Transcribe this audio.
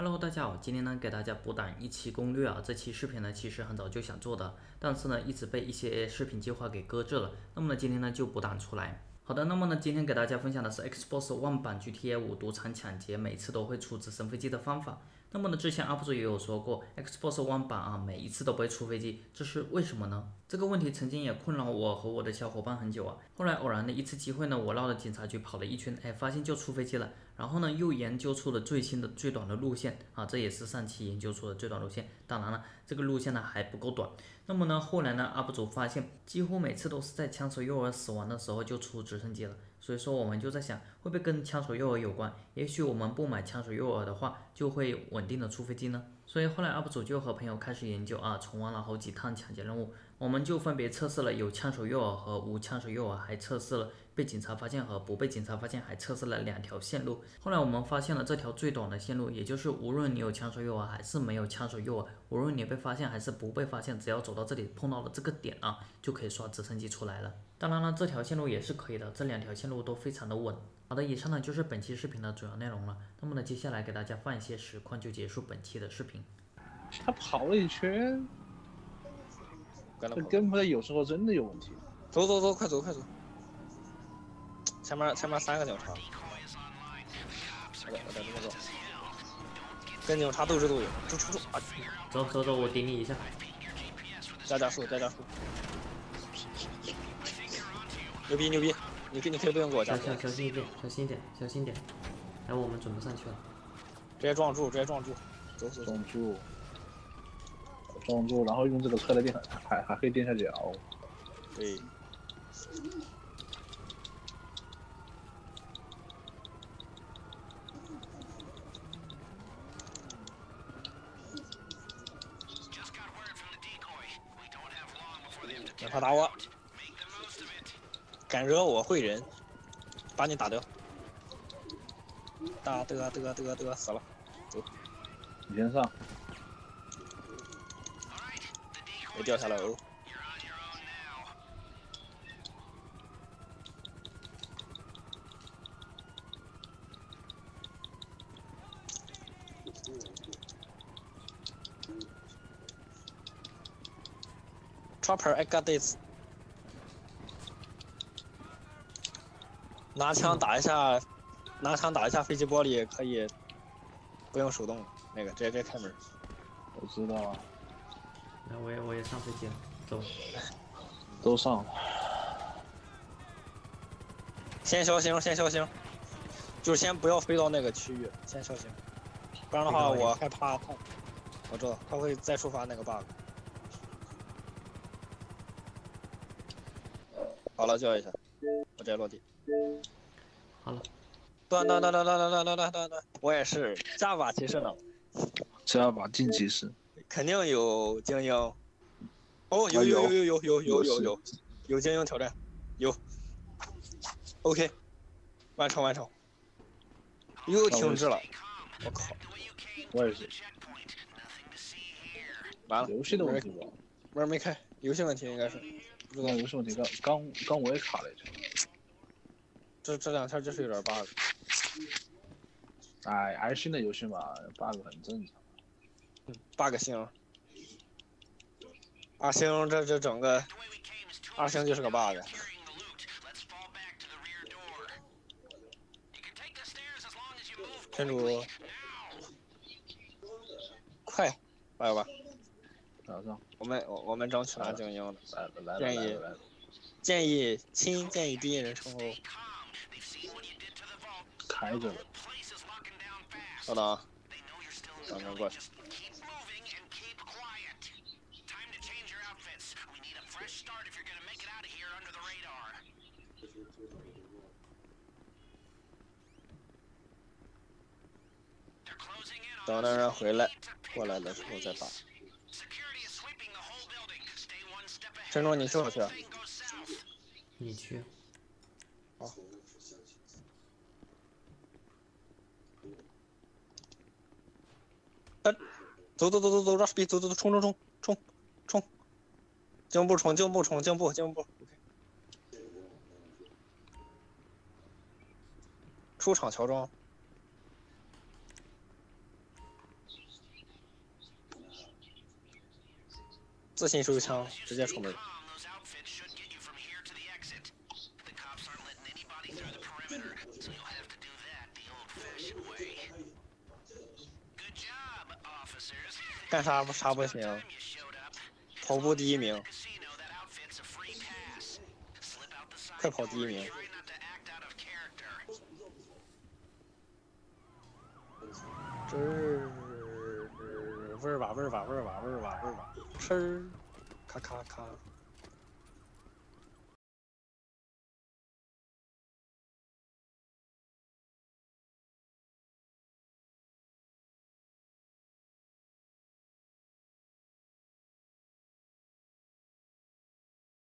Hello，大家好，今天呢给大家补档一期攻略啊。这期视频呢其实很早就想做的，但是呢一直被一些视频计划给搁置了。那么呢今天呢就补档出来。好的，那么呢今天给大家分享的是 Xbox One 版 GTA 五赌场抢劫，每次都会出直升飞机的方法。那么呢，之前 UP 主也有说过，Xbox One 版啊，每一次都不会出飞机，这是为什么呢？这个问题曾经也困扰我和我的小伙伴很久啊。后来偶然的一次机会呢，我绕着警察局跑了一圈，哎，发现就出飞机了。然后呢，又研究出了最新的最短的路线啊，这也是上期研究出的最短路线。当然了，这个路线呢还不够短。那么呢，后来呢，UP 主发现几乎每次都是在枪手幼儿死亡的时候就出直升机了。所以说我们就在想，会不会跟枪手诱饵有关？也许我们不买枪手诱饵的话，就会稳定的出飞机呢。所以后来 UP 主就和朋友开始研究啊，重玩了好几趟抢劫任务，我们就分别测试了有枪手诱饵和无枪手诱饵，还测试了被警察发现和不被警察发现，还测试了两条线路。后来我们发现了这条最短的线路，也就是无论你有枪手诱饵还是没有枪手诱饵，无论你被发现还是不被发现，只要走到这里碰到了这个点啊，就可以刷直升机出来了。当然了，这条线路也是可以的，这两条线路都非常的稳。好的，以上呢就是本期视频的主要内容了。那么呢，接下来给大家放一些实况就结束本期的视频。他跑了一圈，这跟拍有时候真的有问题。走走走，快走快走！前面前面三个警察，我我在这边走，跟警察斗智斗勇，出出出啊！走走走，我顶你一下，加加速加加速！牛逼牛逼！你可你可以不用给我加速，小小心一点，小心一点，小心点。然后，我们准备上去了，直接撞住，直接撞住，走走撞住。撞住，然后用这个车来垫，还还可以垫下脚。对。让他打我，敢惹我会人，把你打掉。打得得得得死了，走，你先上。我掉下来哦。Chopper, I got this。拿枪打一下，拿枪打一下飞机玻璃可以，不用手动，那个直接直接开门。我知道啊。那我也我也上飞机了，走，都上。先消星，先消星，就是先不要飞到那个区域，先消星，不然的话我害怕他，我知道他会再触发那个 bug。好了，叫一下，接落地。好了。断断断断断断断断断断，我也是加把骑士呢。加把进骑士。肯定有精英，哦，有有。有有有有有有有有精英挑战，有，OK，完成完成，又停滞了，我靠，我也是，完了，游戏的问题吧，门没开，游戏问题应该是，不知道游戏问题，刚刚刚我也卡了一下，这这两天就是有点 bug，哎，还是新的游戏嘛，bug 很正常。bug 星，二星这这整个二星就是个 bug。群主，快，来吧，我们我我们争取拿精英的，来建议建议亲建议第一人称哦，开着了，稍等，咱们过去。等那人回来，过来的时候再打。陈总，你去不去？你去。好。走走走走走，rush B，走走走，冲冲冲冲冲，进步冲进步冲进步进步。出场乔装。自信手枪，直接出门。干啥不啥不行？跑步第一名，快跑第一名。这味儿吧味儿吧味儿吧味儿吧味儿吧，吃，咔咔咔。